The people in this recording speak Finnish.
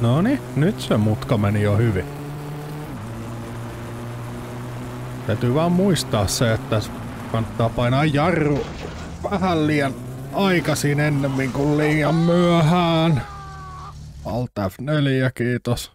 No niin, nyt se mutka meni jo hyvin. Täytyy vaan muistaa se, että kannattaa painaa jarru vähän liian aikaisin ennemmin kuin liian myöhään. Alt F4, kiitos.